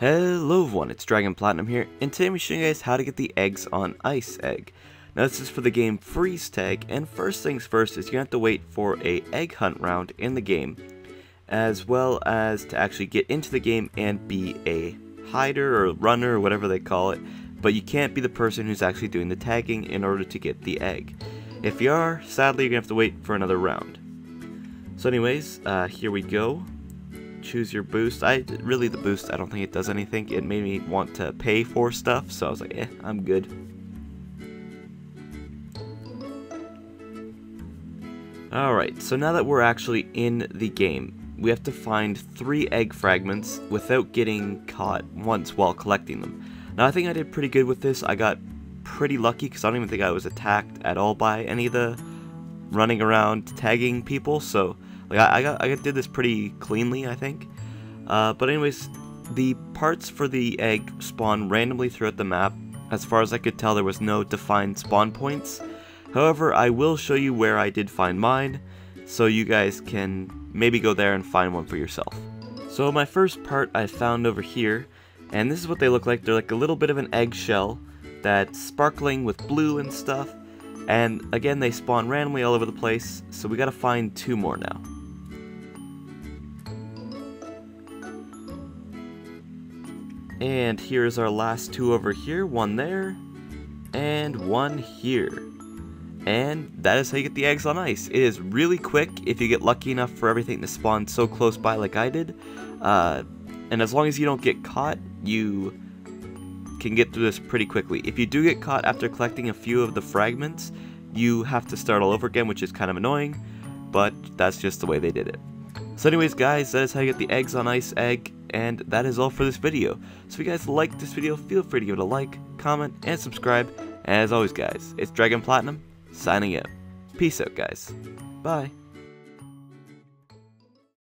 Hello everyone, it's Dragon Platinum here, and today I'm showing you guys how to get the eggs on Ice Egg. Now this is for the game Freeze Tag, and first things first is you're gonna have to wait for a egg hunt round in the game, as well as to actually get into the game and be a hider or runner or whatever they call it, but you can't be the person who's actually doing the tagging in order to get the egg. If you are, sadly you're going to have to wait for another round. So anyways, uh, here we go choose your boost. I really the boost. I don't think it does anything. It made me want to pay for stuff, so I was like, eh, I'm good. Alright, so now that we're actually in the game, we have to find three egg fragments without getting caught once while collecting them. Now I think I did pretty good with this. I got pretty lucky because I don't even think I was attacked at all by any of the running around tagging people, so like I, I, got, I did this pretty cleanly, I think. Uh, but anyways, the parts for the egg spawn randomly throughout the map. As far as I could tell, there was no defined spawn points. However, I will show you where I did find mine, so you guys can maybe go there and find one for yourself. So my first part I found over here, and this is what they look like. They're like a little bit of an eggshell that's sparkling with blue and stuff. And again, they spawn randomly all over the place, so we gotta find two more now. And here's our last two over here, one there, and one here. And that is how you get the eggs on ice. It is really quick if you get lucky enough for everything to spawn so close by like I did. Uh, and as long as you don't get caught, you can get through this pretty quickly. If you do get caught after collecting a few of the fragments, you have to start all over again, which is kind of annoying, but that's just the way they did it. So anyways guys, that is how you get the eggs on ice egg, and that is all for this video. So if you guys liked this video, feel free to give it a like, comment, and subscribe. And as always guys, it's Dragon Platinum, signing out. Peace out guys. Bye.